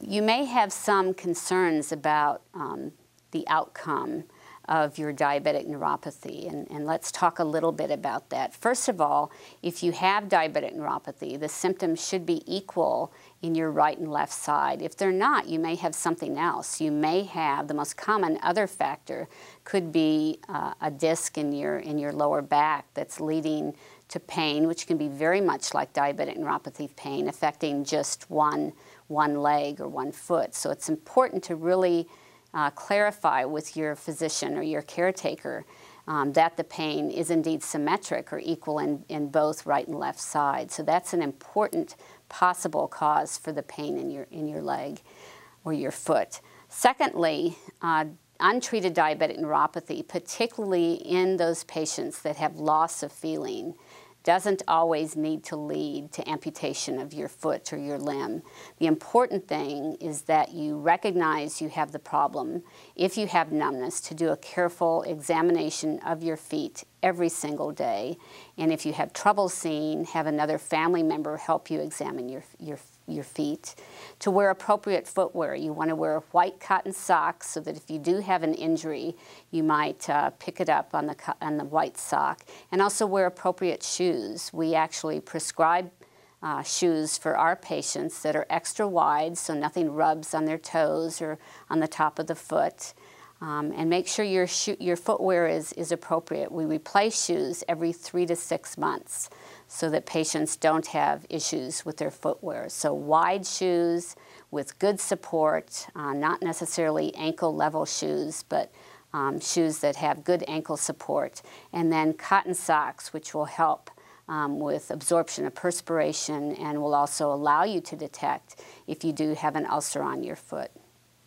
You may have some concerns about um, the outcome of your diabetic neuropathy. And, and, let's talk a little bit about that. First of all, if you have diabetic neuropathy, the symptoms should be equal in your right and left side. If they're not, you may have something else. You may have the most common other factor could be uh, a disc in your in your lower back that's leading to pain, which can be very much like diabetic neuropathy pain, affecting just one one leg or one foot. So it's important to really uh, clarify with your physician or your caretaker um, that the pain is indeed symmetric or equal in, in both right and left sides. So that's an important possible cause for the pain in your, in your leg or your foot. Secondly, uh, untreated diabetic neuropathy, particularly in those patients that have loss of feeling, doesn't always need to lead to amputation of your foot or your limb. The important thing is that you recognize you have the problem, if you have numbness, to do a careful examination of your feet every single day. And if you have trouble seeing, have another family member help you examine your, your your feet, to wear appropriate footwear. You want to wear white cotton socks so that if you do have an injury, you might uh, pick it up on the, on the white sock. And also wear appropriate shoes. We actually prescribe uh, shoes for our patients that are extra wide so nothing rubs on their toes or on the top of the foot. Um, and make sure your, your footwear is, is appropriate. We replace shoes every three to six months so that patients don't have issues with their footwear. So wide shoes with good support, uh, not necessarily ankle level shoes, but um, shoes that have good ankle support. And then cotton socks, which will help um, with absorption of perspiration and will also allow you to detect if you do have an ulcer on your foot.